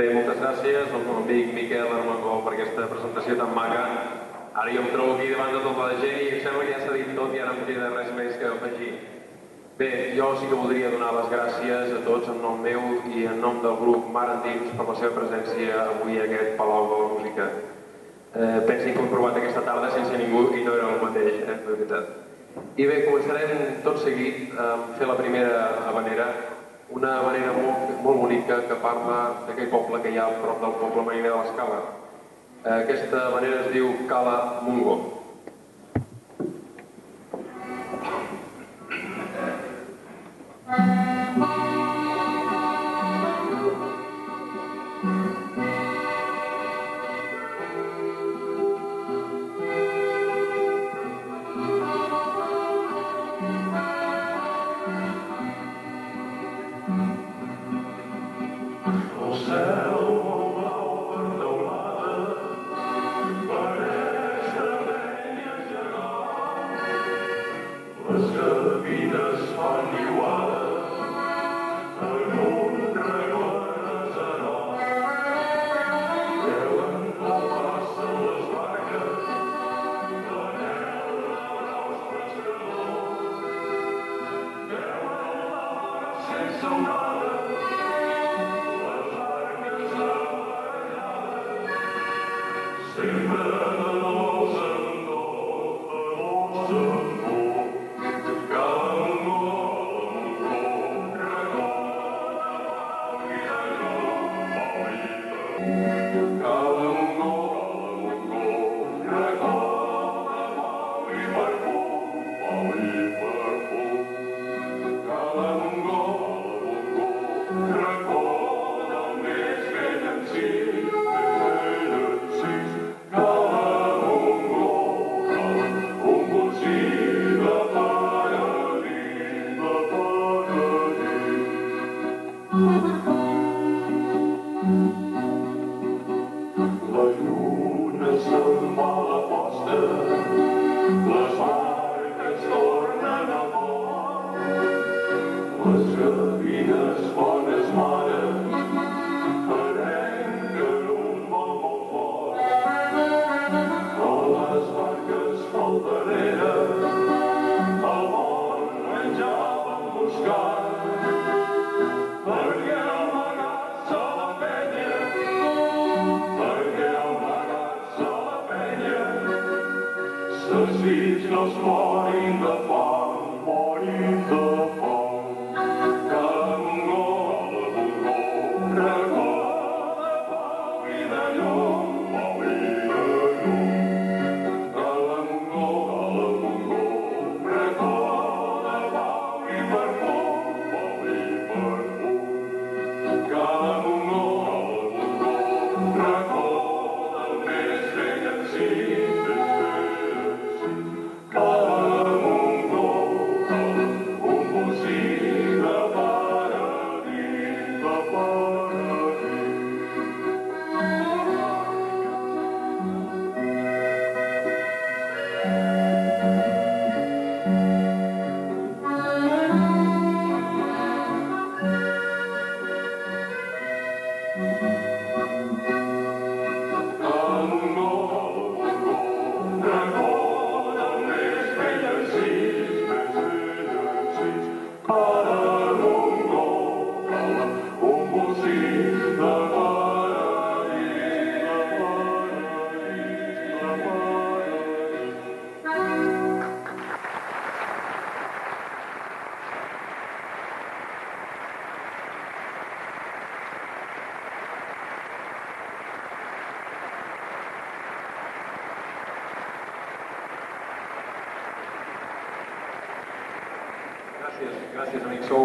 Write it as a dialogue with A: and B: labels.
A: Bé, moltes gràcies al meu amic Miquel Armengol per aquesta presentació tan maca. Ara jo em trobo aquí davant de tota la gent i em sembla que ja s'ha dit tot i ara em queda res més que afegir. Bé, jo sí que voldria donar les gràcies a tots en nom meu i en nom del grup Mar Endins per la seva presència avui a aquest Palau de la Música. Eh, pensi que ho hem provat aquesta tarda sense ningú i no era el mateix, eh, de veritat. I bé, començarem tot seguit a fer la primera habanera, una habanera molt, molt bonica que parla d'aquell poble que hi ha prop del poble mariner de l'Escala. Eh, aquesta habanera es diu Cala Mungo.
B: El cel molt blau fills no morin de fam,
A: Gràcies, gràcies amics. Sou